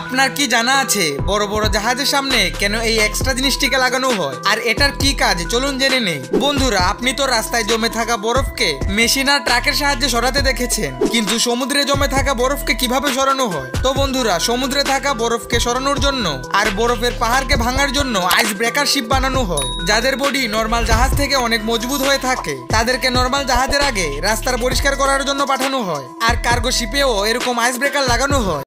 আপনার কি জানা আছে? বড় বড় জাহাজের সামনে কেন এই এক্সট্রা জিনিসটিকে লাগানো হয়? আর এটার কি কাজ? চলুন জেনে নেই। বন্ধুরা, আপনি তো রাস্তায় জমে থাকা বরফকে মেশিন আর ট্রাকের সাহায্যে সরাতে দেখেছেন। কিন্তু সমুদ্রে জমে থাকা বরফকে কীভাবে সরানো হয়? তো বন্ধুরা, সমুদ্রে থাকা বরফকে সরানোর জন্য আর বরফের পাহাড়কে ভাঙার জন্য আইস ব্রেকার শিপ বানানো হয়। যাদের বডি নর্মাল জাহাজ থেকে অনেক মজবুত হয়ে থাকে, তাদেরকে নর্মাল জাহাজের আগে রাস্তার পরিষ্কার করার জন্য পাঠানো হয়। আর কার্গো শিপেও এরকম আইস ব্রেকার লাগানো হয়।